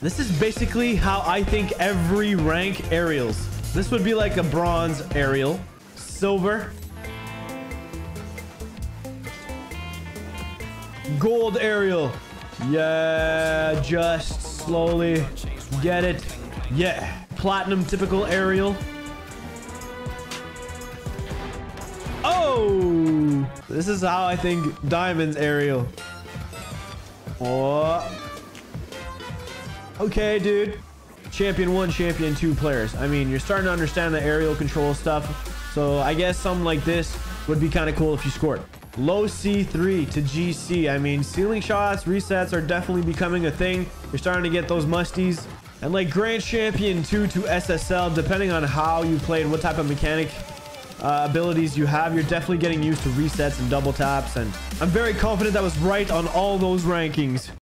This is basically how I think every rank aerials. This would be like a bronze aerial. Silver. Gold aerial. Yeah, just slowly get it. Yeah. Platinum typical aerial. Oh! This is how I think diamonds aerial. Oh. Okay, dude. Champion one, champion two players. I mean, you're starting to understand the aerial control stuff. So I guess something like this would be kind of cool if you scored. Low C3 to GC. I mean, ceiling shots, resets are definitely becoming a thing. You're starting to get those musties. And like Grand Champion 2 to SSL, depending on how you played, what type of mechanic uh, abilities you have, you're definitely getting used to resets and double taps. And I'm very confident that was right on all those rankings.